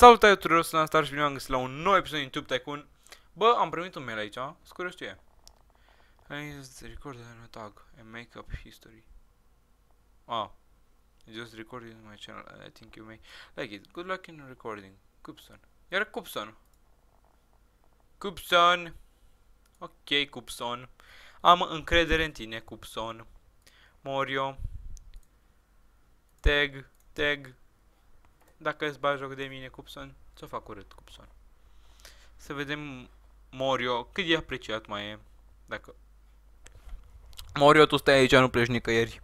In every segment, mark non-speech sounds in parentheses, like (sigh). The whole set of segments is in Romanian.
Salutare tuturor, sunt Anstar și bine am găsit la un nou episod din YouTube Tycoon. Bă, am primit un mail aici, sunt curios ce e. I just recorded a tag and make up history. Ah, I just recorded in my channel. I think you may like it. Good luck in recording. Cupson. Iar Cupson. Cupson. Ok, Cupson. Am încredere în tine, Cupson. Morio. Tag, tag, dacă îți bagi joc de mine, Cupson, ți-o fac urât, Cupson. Să vedem Morio, cât de apreciat mai e. Dacă... Morio, tu stai aici, nu pleci nicăieri.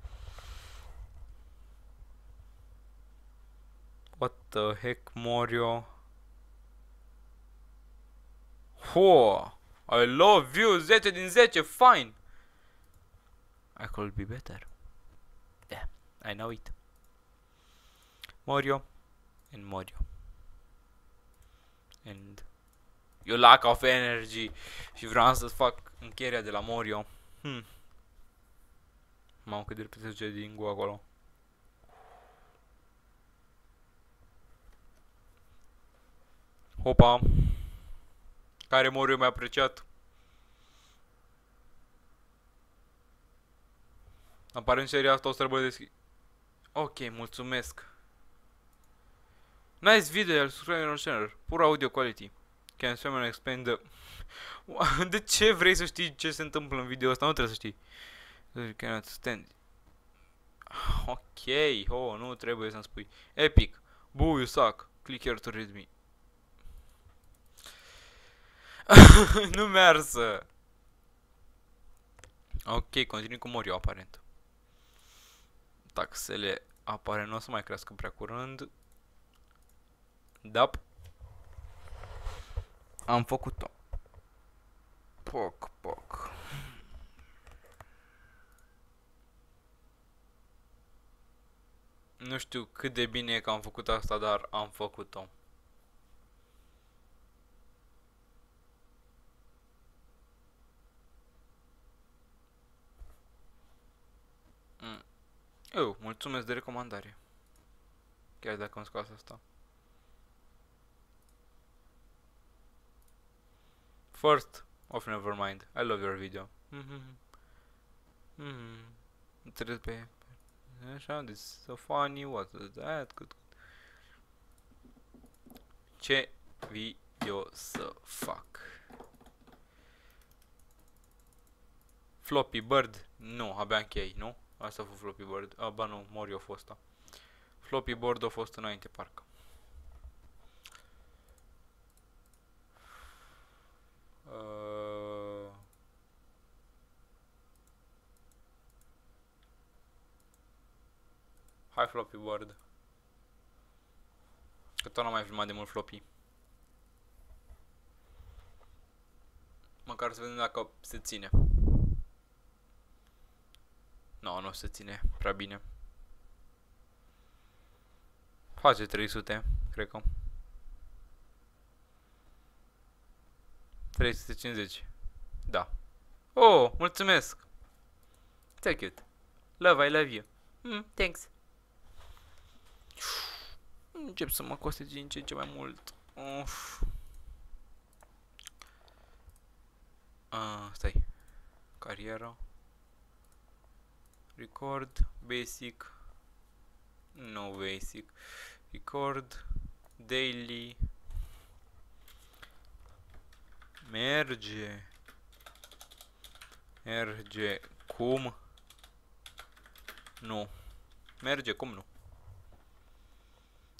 What the heck, Morio? Ho! I love you, 10 din 10, fine! I could be better. Yeah, I know it. Morio, and Morio. And you lack of energy și vreau să fac încheierea de la Morio. Hmm. Mamă cât de repede se din gu acolo. Hopa. Care Morio mi-a apreciat? Apare în seria asta o străbă deschis. Ok, mulțumesc. Nice video, I'll subscribe your channel. Pur audio quality. Can someone explain the... (laughs) De ce vrei să știi ce se întâmplă în video ăsta? Nu trebuie să știi. You cannot stand. (sighs) Ok, oh, nu trebuie să-mi spui. Epic. Boo, you suck. Click here to read me. (laughs) nu mersă. Ok, continui cu Morio, aparent. Taxele apare nu o să mai crească prea curând. Da. Am făcut-o. Poc, poc. Nu știu cât de bine e că am făcut asta, dar am făcut-o. Mm. Eu, mulțumesc de recomandare. Chiar dacă am scos asta. First of never mind. I love your video. Mhm. Mhm. Înțeles pe Așa, this is so funny, what is that? Good. Ce video să fac? Floppy Bird? Nu, abia închei, nu? Asta a fost Floppy Bird. Ah, ba nu, Mori a fost asta. Floppy Bird a fost înainte, parcă. Uh... Hai floppy board. Că tot n-am mai filmat de mult floppy. Măcar să vedem dacă se ține. Nu, no, nu se ține prea bine. Face 300, cred că. 350. Da. Oh, mulțumesc. So cute. Love, I love you. Mm, thanks. Încep să mă coste din ce în ce mai mult. Uf. Ah, stai. Carieră. Record. Basic. No basic. Record. Daily. Merge. Merge. Cum? Nu. Merge, cum nu?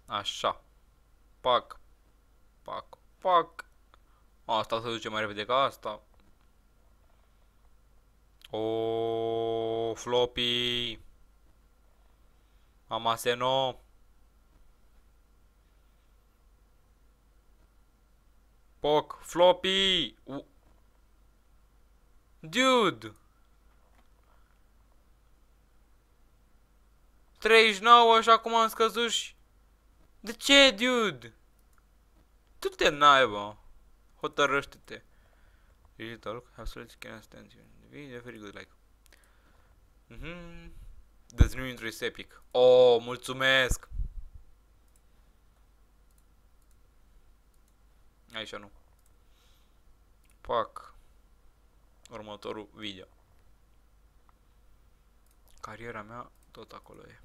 Așa. Pac. Pac. Pac. Asta se duce mai repede ca asta. O, floppy. Amaseno. Poc, floppy! U Dude! 39 și acum am scăzut și... De ce, dude? Tu te naiba. Hotărăște-te. Really talk, how slow you can stand you. Video very good, like. Mhm. The new intro is epic. Oh, mulțumesc! Aici nu. Pac. Următorul video. Cariera mea tot acolo e.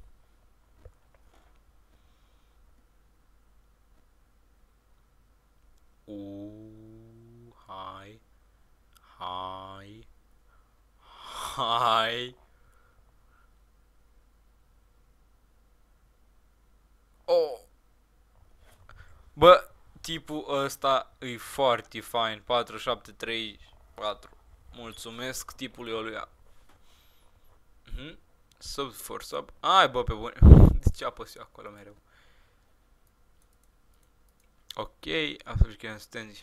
Uuu, hai. Hai. Hai. Oh. Bă, tipul ăsta e foarte fain. 4734. Mulțumesc tipului ăluia. Mhm. Sub for sub. Ai, bă, pe bune. (laughs) De ce apăs eu acolo mereu? Ok, after can stand.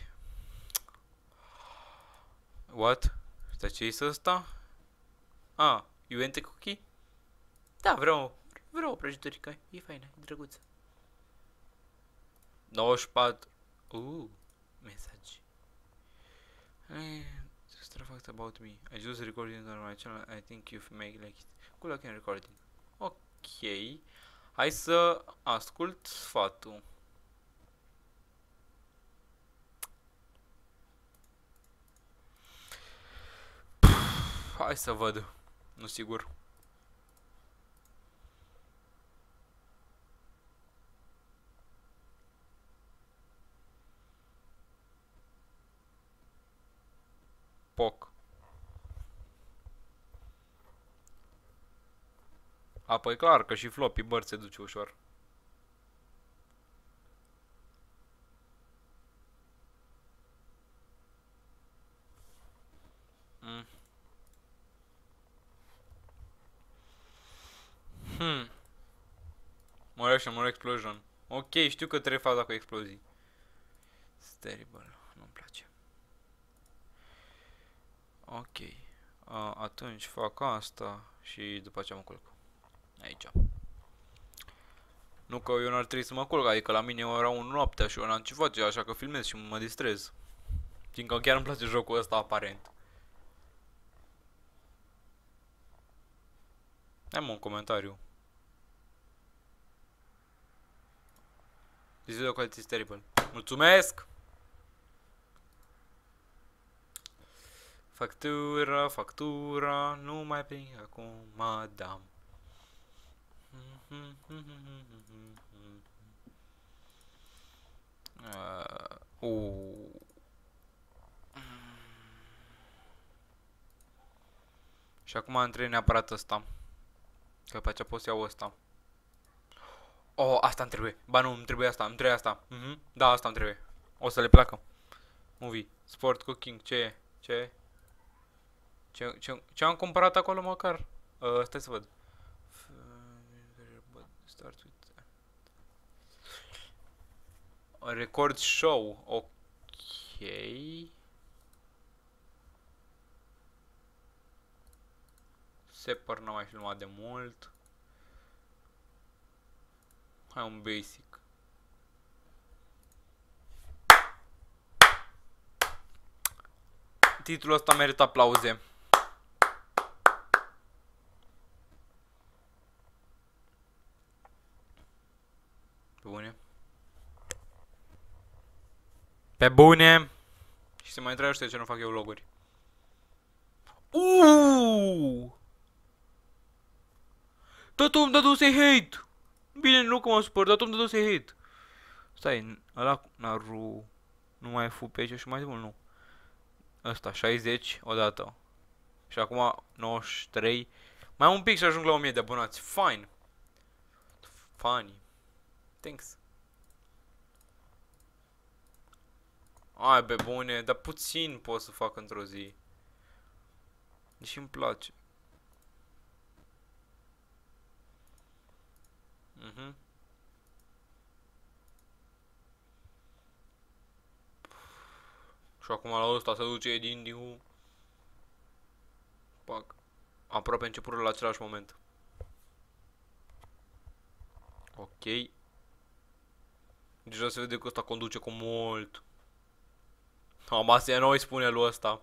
What? Stai ce este ăsta? Ah, you want a cookie? Da, vreau, vreau o prăjiturică. E faină, e drăguță. 24. Uh, mesaj. Hey, just a fact about me. I just recording on my channel. I think you make like it. Good luck in recording. Ok. Hai să ascult sfatul. Hai să văd. Nu sigur. Poc. Apoi clar că și floppy bird se duce ușor. Mm. Hmm. More action, more explosion. Ok, știu că trebuie faza cu explozii. It's terrible. Nu-mi place. Ok. Uh, atunci fac asta și după aceea mă culc. Aici. Nu că eu n-ar trebui să mă culc, adică la mine era un noaptea și eu n-am ce face, așa că filmez și mă distrez. Fiindcă chiar îmi place jocul ăsta aparent. Am un comentariu. This video quality is terrible. Mulțumesc! Factura, factura, nu mai prind acum, madam. Uh, uh. Și acum am neapărat ăsta. Că pe aceea pot să iau ăsta. Oh, asta îmi trebuie. Ba nu, îmi trebuie asta, îmi trebuie asta. Mm -hmm. Da, asta îmi trebuie. O să le placă. Movie, sport, cooking, ce e? Ce e? Ce, ce, ce am cumpărat acolo măcar? Uh, stai să văd. Start with... Record show. Ok. Separ n-am mai filmat de mult. Hai un basic. Titlul ăsta merită aplauze. Pe bune. Pe bune. Și se mai întreabă de ce nu fac eu loguri. Uuuu! Totul îmi dăduse hate! Bine, nu că m-am supărat, dar tot îmi dăduse hate. Stai, ăla, naru, nu mai fu pe aici și mai mult, nu. Ăsta, 60 odată. Și acum 93. Mai un pic și ajung la 1000 de abonați. Fine. Funny. Thanks. Ai, be bune, dar puțin pot să fac într-o zi. Deși îmi place. Mhm. Și acum la ăsta se duce din din Pac. Aproape început la același moment. Ok. Deja se vede că ăsta conduce cu mult. Am astea noi spune lui ăsta.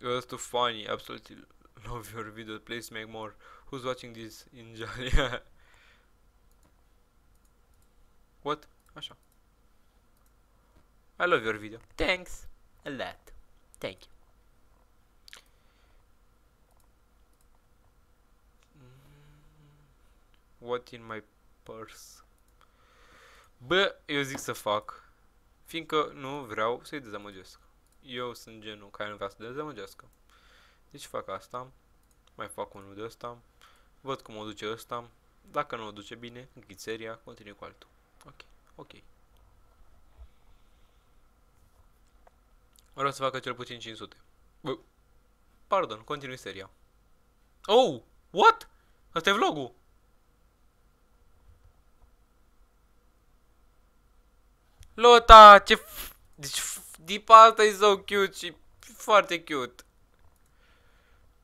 It's too funny, absolutely (laughs) love your video, please make more. Who's watching this in Jalia? (laughs) What? Așa. I love your video. Thanks a lot. Thank you. Mm, What in my purse? Bă, eu zic să fac. Fiindcă nu vreau să-i dezamăgesc. Eu sunt genul care nu vrea să dezamăgească. Deci fac asta. Mai fac unul de ăsta. Văd cum o duce ăsta. Dacă nu o duce bine, închid seria, continui cu altul. Ok, ok. Vreau să facă cel puțin 500. Bă, pardon, continui seria. Oh! What? Asta e vlogul! Lota, ce... Deci, dipa asta e so cute și foarte cute.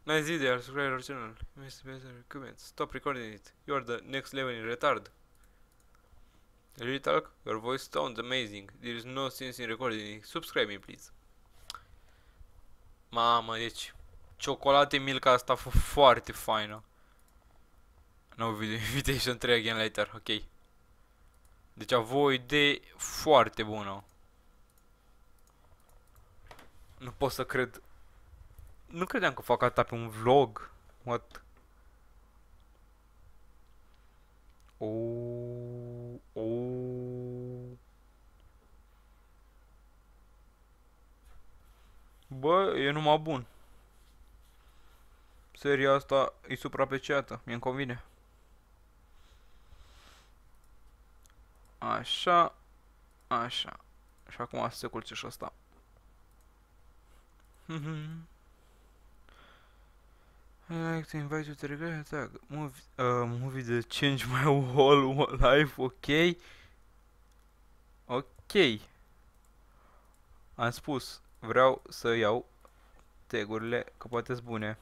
Nice video, subscribe our channel. Miss better comments. Stop recording it. You are the next level in retard. Really talk? Your voice sounds amazing. There is no sense in recording it. Subscribe me, please. Mamă, deci... Ciocolate Milka asta a fost foarte faină. No video (laughs) invitation 3 again later, ok. Deci a avut o idee foarte bună. Nu pot să cred. Nu credeam că fac atâta pe un vlog. What? Oh, oh. Bă, e numai bun. Seria asta e supraapreciată, mi-mi convine. Așa, așa. Și acum să se culce și ăsta. Mhm. (laughs) I like to invite you to the great tag. Movie, uh, movie that changed my (laughs) whole life, ok? Ok. Am spus, vreau să iau tagurile, că poate sunt bune.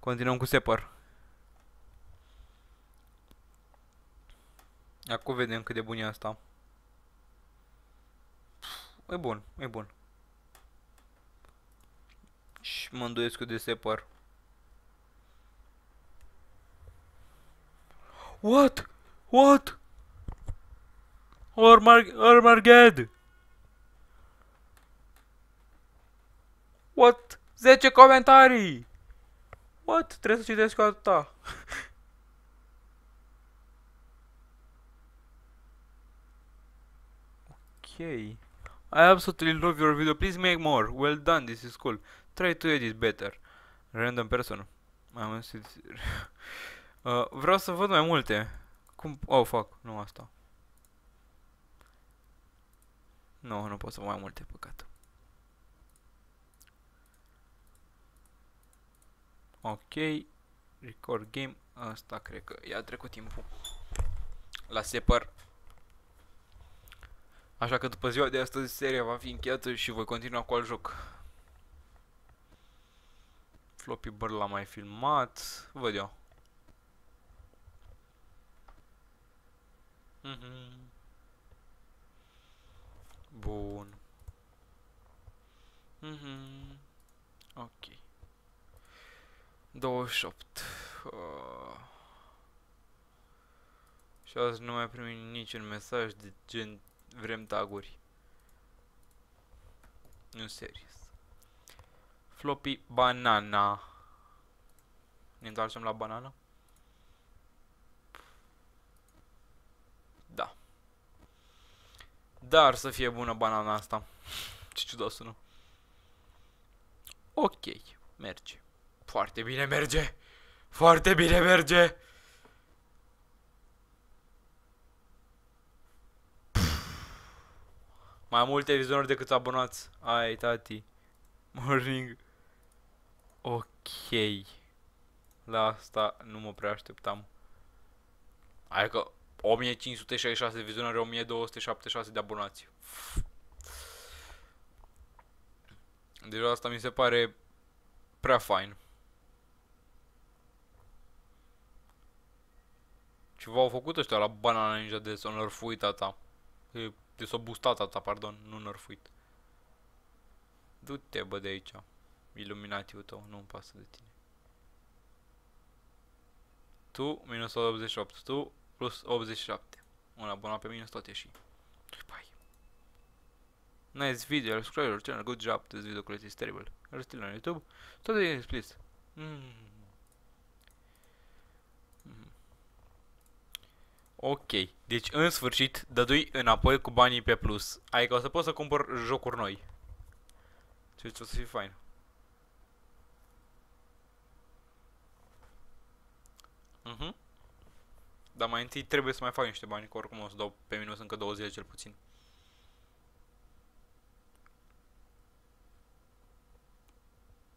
Continuăm cu Separ. Acum vedem cât de bun e asta. E bun, e bun. Și mă îndoiesc eu de Separ. What? What? Armar Armarged! What? 10 comentarii! What? Trebuie să citesc eu atâta. (laughs) okay. I absolutely love your video. Please make more. Well done. This is cool. Try to edit better. Random person. Am însuțit. (laughs) uh, vreau să văd mai multe. Cum... Oh, fuck. Nu asta. Nu, nu pot să văd mai multe, păcat. Ok. Record game. Asta cred că i-a trecut timpul. La separ. Așa că după ziua de astăzi seria va fi încheiată și voi continua cu alt joc. Floppy Bird l-am mai filmat. Văd eu. Mhm. Bun. Mhm. Ok. 28. Uh. Și azi nu mai primim niciun mesaj de gen vrem taguri. Nu serios. Floppy banana. Ne întoarcem la banana? Da. Dar să fie bună banana asta. (laughs) Ce ciudat sună. Ok, merge. Foarte bine merge. Foarte bine merge. Mai multe vizionări decât abonați. Ai, tati. Morning. Ok. La asta nu mă prea așteptam. Adică 1566 de vizionări, 1276 de abonați. Deci asta mi se pare prea fain. Ceva au făcut ăștia la Banana Ninja de s-o nerfuit tata. E, de s-o boostat tata, pardon, nu nerfuit. Du-te bă de aici. Iluminativul tău, nu-mi pasă de tine. Tu minus 88, tu plus 87. Un abonat pe mine tot ieși. Bai. Nice video, subscribe your channel, good job, this video quality is terrible. Are still on YouTube? Study please. Mm. Mm. Ok, deci în sfârșit dădui înapoi cu banii pe plus. Adică o să pot să cumpăr jocuri noi. Deci o să fie fain. Mhm. Dar mai întâi trebuie să mai fac niște bani, că oricum o să dau pe minus încă două zile cel puțin.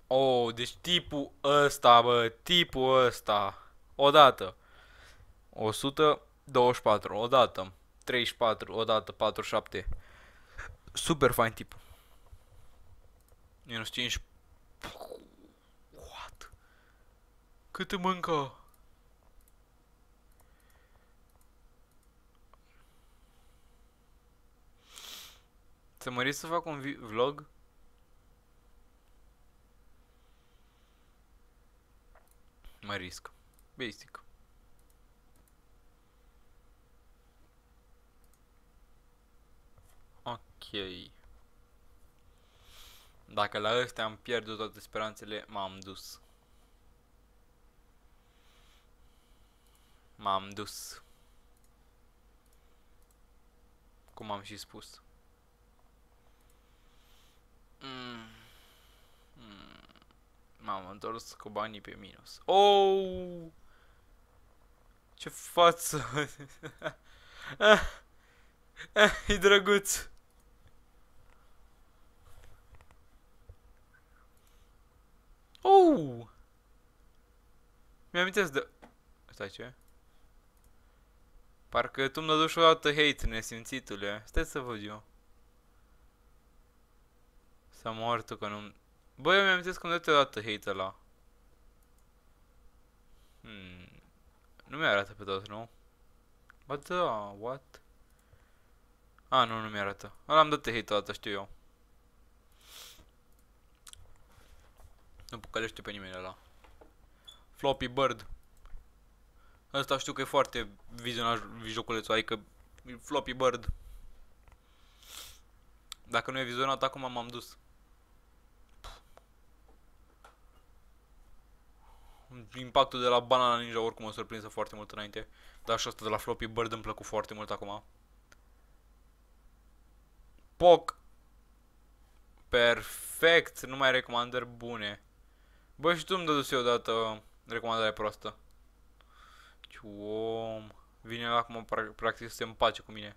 Oh, deci tipul ăsta, bă, tipul ăsta. Odată. 124, odată. 34, odată, 47. Super fain tipul. Minus 5. What? Cât mâncă? Să mă să fac un vlog? Mă risc. Basic. Ok. Dacă la ăstea am pierdut toate speranțele, m-am dus. M-am dus. Cum am și spus. Mm. Mm. M-am întors cu banii pe minus. Oh! Ce față! (laughs) e drăguț! Oh! Mi-am de... Stai ce? Parcă tu mi-a dus o dată hate, nesimțitule. Stai să văd eu. S-a moartă că nu... Băi, eu mi-am zis că nu te-a dat hate ăla. Hmm. Nu mi-arată pe tot, nu? Ba da, what? A, nu, nu mi-arată. Ăla am dat hate ăla, știu eu. Nu păcălește pe nimeni ăla. Floppy Bird. Ăsta știu că e foarte vizionaj joculețul, adică Floppy Bird. Dacă nu e vizionat, acum m-am dus. Impactul de la Banana Ninja oricum mă surprinsă foarte mult înainte. Dar și asta de la Floppy Bird îmi plăcut foarte mult acum. Poc. Perfect, numai recomandări bune. Bă, și tu îmi dăduse odată recomandare proastă. Ce om. Vine la acum practic să se împace cu mine.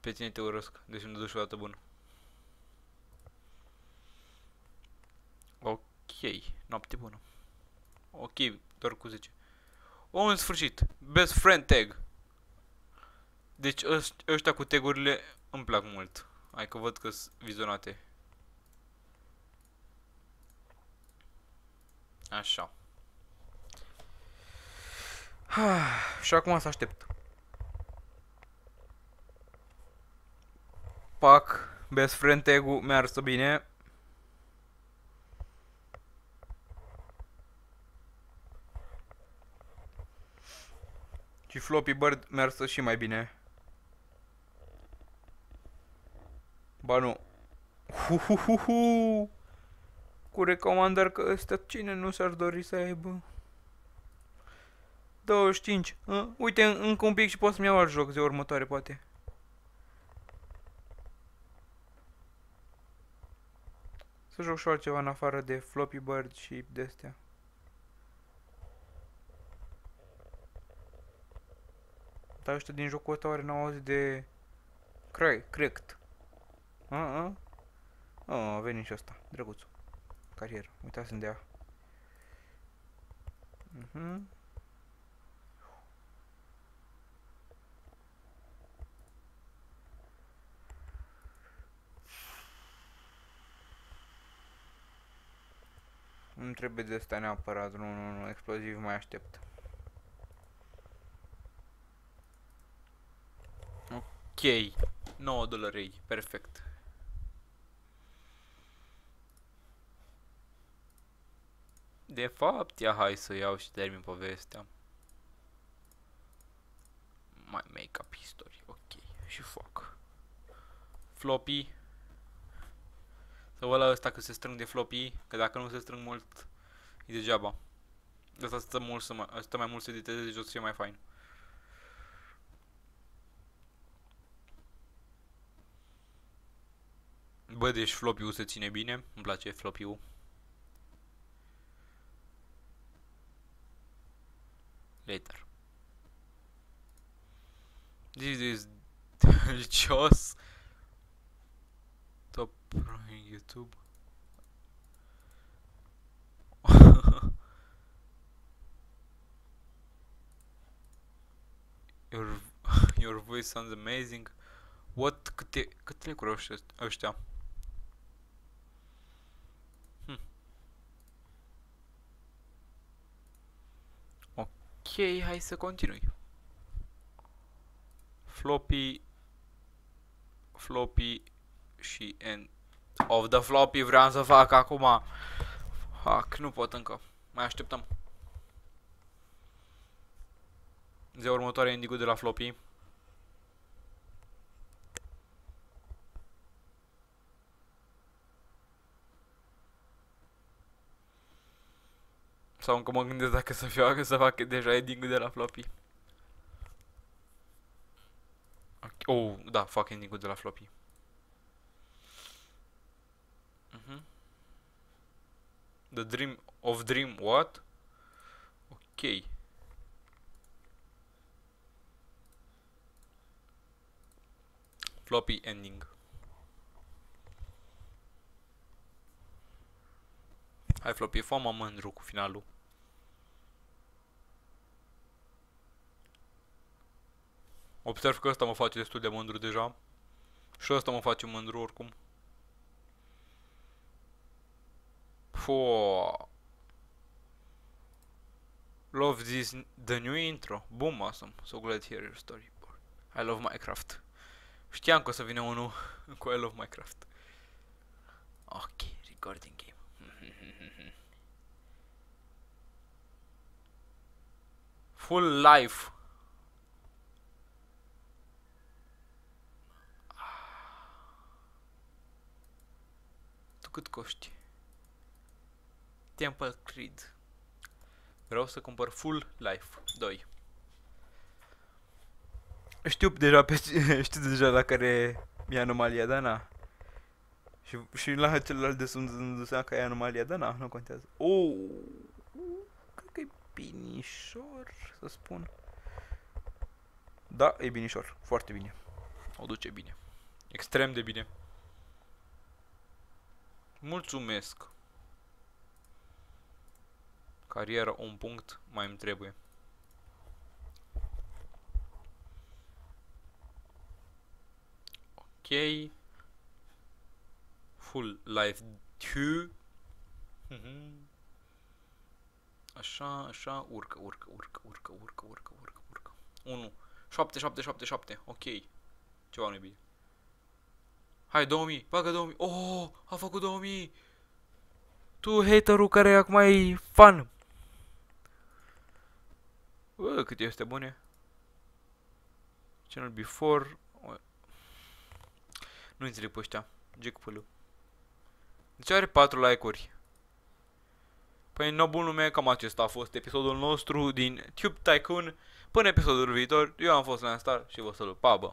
Pe tine te urăsc, deci îmi dăduse odată bun. Ok, noapte bună. Ok, doar cu 10. O, în sfârșit. Best friend tag. Deci ăștia cu tagurile îmi plac mult. Hai că văd că sunt vizionate. Așa. (sighs) Și acum să aștept. Pac, best friend tag-ul mi-a bine. Și Floppy Bird mersă și mai bine. Ba nu. Hu, hu, hu, hu. Cu recomandări că ăsta cine nu s-ar dori să aibă? 25. A? Uite, încă un pic și pot să-mi iau alt joc de următoare, poate. Să joc și altceva în afară de Floppy Bird și de-astea. Dar ăștia din jocul ăsta oare n-au auzit de... Cray, Crect. A, a? A, a venit și ăsta, drăguțul. Carieră, uitați-mi de ea. Mhm. Nu trebuie de asta neapărat, nu, nu, nu, exploziv mai aștept. Ok. 9 dolari. Perfect. De fapt, ia hai să iau și termin povestea. My make-up history. Ok. Și fac. floppy. Să văd la ăsta că se strâng de floppy, că dacă nu se strâng mult, e degeaba. De asta stă, mult să mai, stă mai mult să editeze, deci o să fie mai fain. Bă, deci floppy-ul se ține bine, îmi place floppy-ul. Later. This is delicious. Top YouTube. your your voice sounds amazing. What câte câte cunoști ăștia? Ok, hai să continui. Floppy floppy și end of the floppy vreau să fac acum. Fuck, nu pot încă. Mai așteptăm. Ziua următoare indigo de la floppy. Sau încă mă gândesc dacă să fiu să fac deja ending de la floppy. Oh, da, fac ending de la floppy. Mm -hmm. The dream of dream what? Ok. Floppy ending. Hai floppy, fă mă mândru cu finalul. Observ că ăsta mă face destul de mândru deja. Și ăsta mă face mândru oricum. Fo. Love this the new intro. Boom, awesome. So glad to hear your story. I love Minecraft. Știam că o să vină unul (laughs) cu I love Minecraft. Ok, recording game. (laughs) Full life. Cât coști? Temple Creed. Vreau să cumpăr Full Life 2. Știu deja pe, (laughs) știu deja la care e anomalia, dar na. Și, și la celălalt de sunt dându seama că e anomalia, dar na, nu contează. Oh, cred că e binișor, să spun. Da, e binișor, foarte bine. O duce bine. Extrem de bine. Mulțumesc. Cariera, un punct, mai îmi trebuie. Ok. Full life 2. Așa, așa, urcă, urcă, urcă, urcă, urcă, urcă, urcă, urcă. 1. 7, 7, 7, 7. Ok. Ceva nu bine. Hai, 2000. Bagă 2000. Oh, a făcut 2000. Tu, haterul care acum e fan. Bă, cât este bune. Channel before. Nu înțeleg pe ăștia. Jack Pulu. Deci are 4 like-uri. Păi, no bun lume, cam acesta a fost episodul nostru din Tube Tycoon. Până episodul viitor, eu am fost Lanstar și vă salut. Pa, bă!